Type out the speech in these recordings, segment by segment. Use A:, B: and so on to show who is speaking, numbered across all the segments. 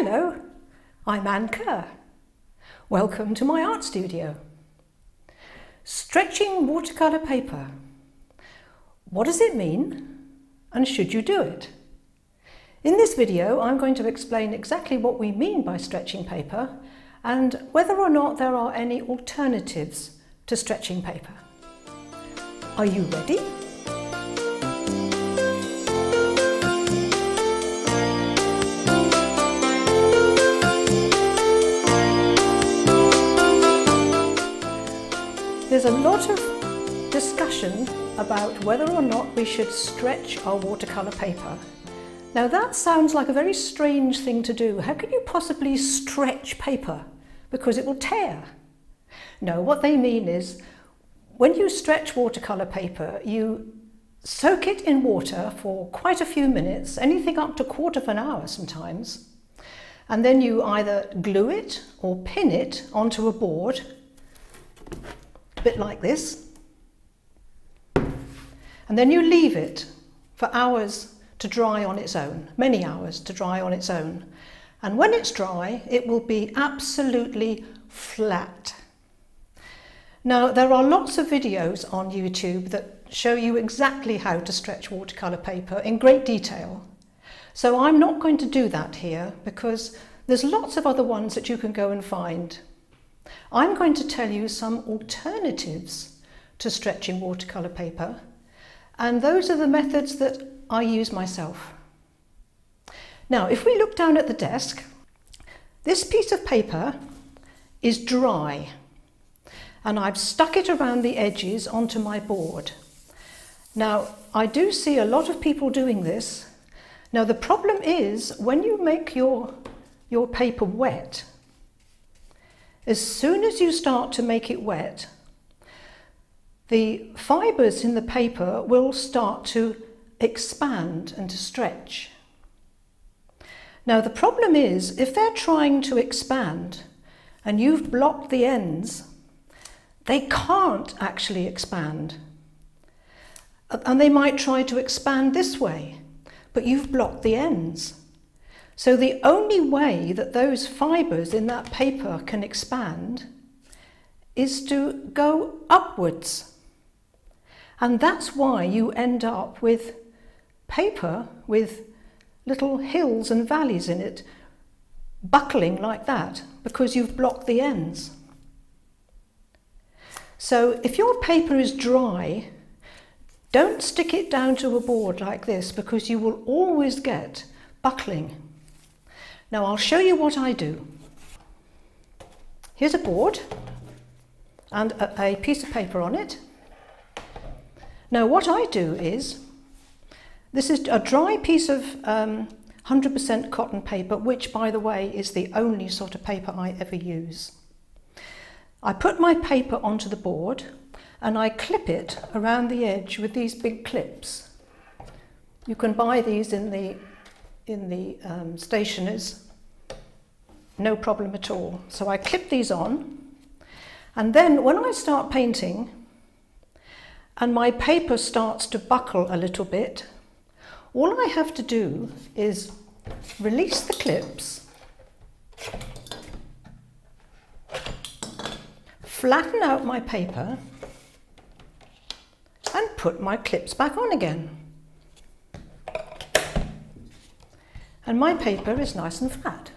A: Hello, I'm Anne Kerr. Welcome to my art studio. Stretching watercolour paper. What does it mean and should you do it? In this video I'm going to explain exactly what we mean by stretching paper and whether or not there are any alternatives to stretching paper. Are you ready? There's a lot of discussion about whether or not we should stretch our watercolour paper. Now that sounds like a very strange thing to do. How can you possibly stretch paper? Because it will tear. No, what they mean is when you stretch watercolour paper, you soak it in water for quite a few minutes, anything up to a quarter of an hour sometimes, and then you either glue it or pin it onto a board a bit like this. And then you leave it for hours to dry on its own, many hours to dry on its own. And when it's dry, it will be absolutely flat. Now, there are lots of videos on YouTube that show you exactly how to stretch watercolour paper in great detail. So I'm not going to do that here because there's lots of other ones that you can go and find. I'm going to tell you some alternatives to stretching watercolour paper and those are the methods that I use myself. Now if we look down at the desk, this piece of paper is dry and I've stuck it around the edges onto my board. Now I do see a lot of people doing this. Now the problem is when you make your, your paper wet, as soon as you start to make it wet, the fibres in the paper will start to expand and to stretch. Now the problem is if they're trying to expand and you've blocked the ends, they can't actually expand. And they might try to expand this way, but you've blocked the ends. So the only way that those fibres in that paper can expand is to go upwards. And that's why you end up with paper with little hills and valleys in it, buckling like that, because you've blocked the ends. So if your paper is dry, don't stick it down to a board like this because you will always get buckling. Now I'll show you what I do. Here's a board and a, a piece of paper on it. Now what I do is, this is a dry piece of 100% um, cotton paper, which by the way is the only sort of paper I ever use. I put my paper onto the board and I clip it around the edge with these big clips. You can buy these in the in the um, stationers, no problem at all. So I clip these on, and then when I start painting, and my paper starts to buckle a little bit, all I have to do is release the clips, flatten out my paper, and put my clips back on again. And my paper is nice and flat.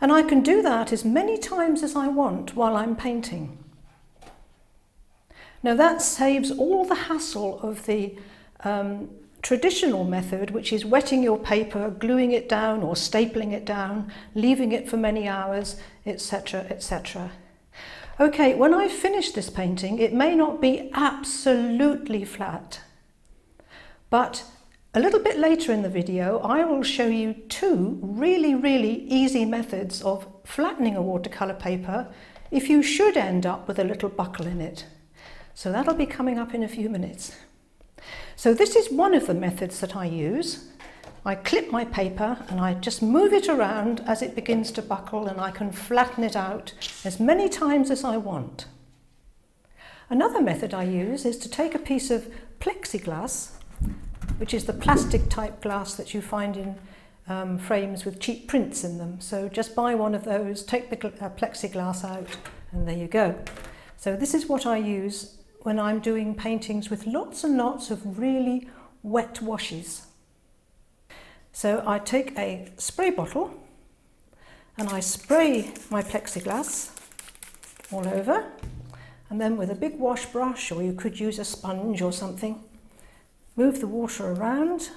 A: And I can do that as many times as I want while I'm painting. Now that saves all the hassle of the um, traditional method, which is wetting your paper, gluing it down or stapling it down, leaving it for many hours, etc., etc. Okay, when I finish this painting, it may not be absolutely flat, but a little bit later in the video, I will show you two really, really easy methods of flattening a watercolour paper if you should end up with a little buckle in it. So that'll be coming up in a few minutes. So this is one of the methods that I use. I clip my paper and I just move it around as it begins to buckle and I can flatten it out as many times as I want. Another method I use is to take a piece of plexiglass which is the plastic type glass that you find in um, frames with cheap prints in them. So just buy one of those, take the uh, plexiglass out, and there you go. So this is what I use when I'm doing paintings with lots and lots of really wet washes. So I take a spray bottle and I spray my plexiglass all over and then with a big wash brush or you could use a sponge or something move the water around.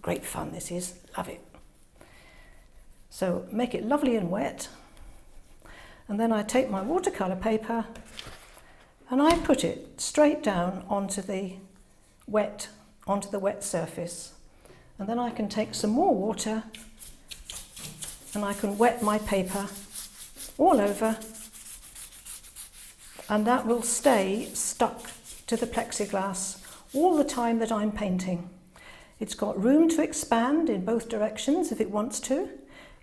A: Great fun this is. Love it. So make it lovely and wet. And then I take my watercolour paper and I put it straight down onto the wet onto the wet surface. And then I can take some more water and I can wet my paper all over. And that will stay stuck to the plexiglass all the time that I'm painting. It's got room to expand in both directions if it wants to.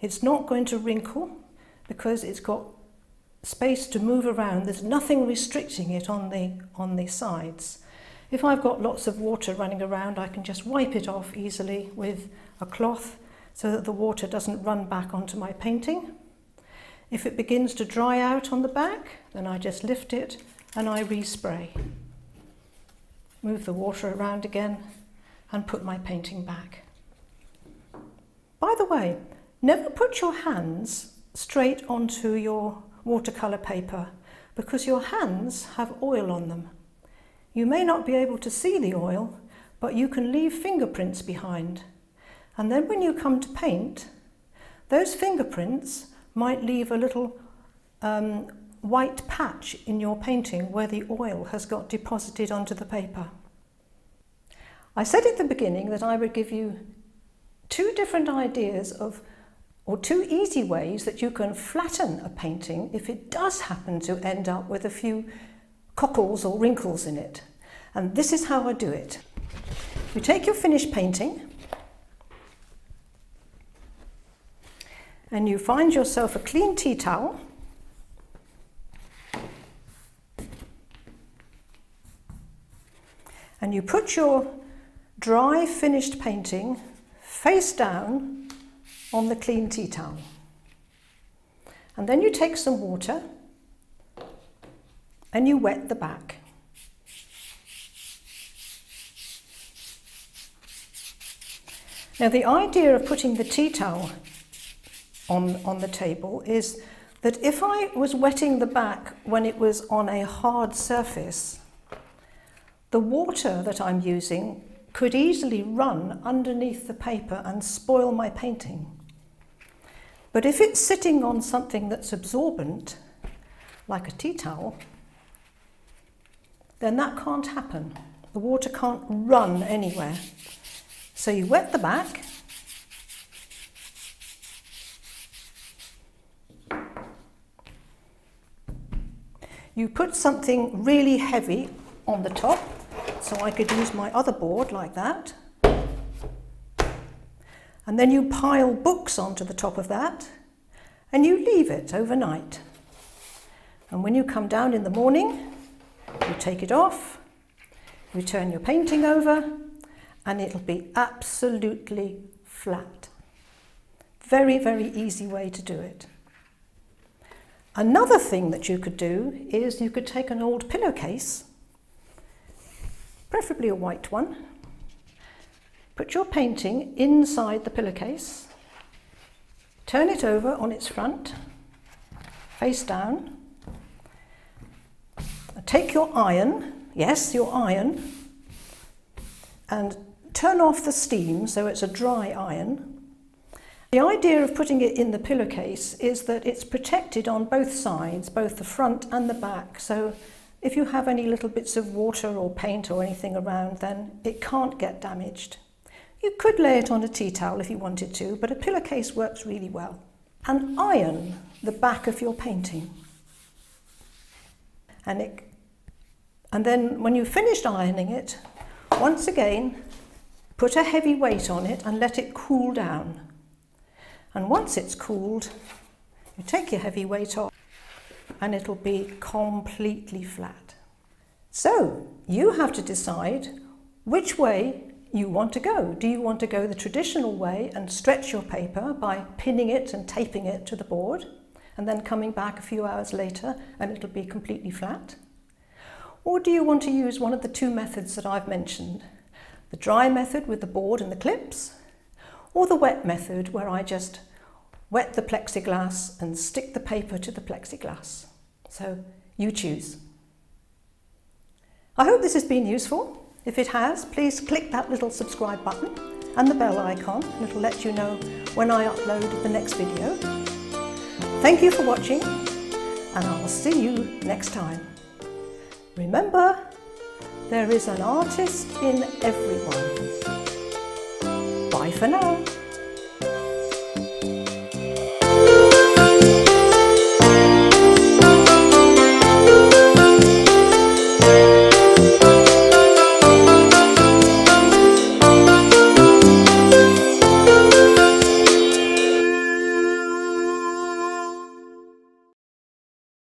A: It's not going to wrinkle because it's got space to move around. There's nothing restricting it on the, on the sides. If I've got lots of water running around, I can just wipe it off easily with a cloth so that the water doesn't run back onto my painting. If it begins to dry out on the back, then I just lift it and I respray. Move the water around again and put my painting back. By the way, never put your hands straight onto your watercolour paper because your hands have oil on them. You may not be able to see the oil, but you can leave fingerprints behind. And then when you come to paint, those fingerprints might leave a little um, white patch in your painting where the oil has got deposited onto the paper. I said at the beginning that I would give you two different ideas of or two easy ways that you can flatten a painting if it does happen to end up with a few cockles or wrinkles in it. And this is how I do it. You take your finished painting and you find yourself a clean tea towel and you put your dry finished painting face down on the clean tea towel. And then you take some water and you wet the back. Now the idea of putting the tea towel on, on the table is that if I was wetting the back when it was on a hard surface, the water that I'm using could easily run underneath the paper and spoil my painting. But if it's sitting on something that's absorbent, like a tea towel, then that can't happen. The water can't run anywhere. So you wet the back You put something really heavy on the top, so I could use my other board like that. And then you pile books onto the top of that, and you leave it overnight. And when you come down in the morning, you take it off, you turn your painting over, and it'll be absolutely flat. Very, very easy way to do it. Another thing that you could do is you could take an old pillowcase, preferably a white one, put your painting inside the pillowcase, turn it over on its front, face down, take your iron, yes, your iron, and turn off the steam so it's a dry iron, the idea of putting it in the pillowcase is that it's protected on both sides, both the front and the back. So if you have any little bits of water or paint or anything around, then it can't get damaged. You could lay it on a tea towel if you wanted to, but a pillowcase works really well. And iron the back of your painting. And, it, and then when you've finished ironing it, once again, put a heavy weight on it and let it cool down. And once it's cooled, you take your heavy weight off and it'll be completely flat. So you have to decide which way you want to go. Do you want to go the traditional way and stretch your paper by pinning it and taping it to the board and then coming back a few hours later and it'll be completely flat? Or do you want to use one of the two methods that I've mentioned? The dry method with the board and the clips or the wet method where I just wet the plexiglass and stick the paper to the plexiglass. So you choose. I hope this has been useful. If it has, please click that little subscribe button and the bell icon it'll let you know when I upload the next video. Thank you for watching and I'll see you next time. Remember, there is an artist in everyone. Bye for now.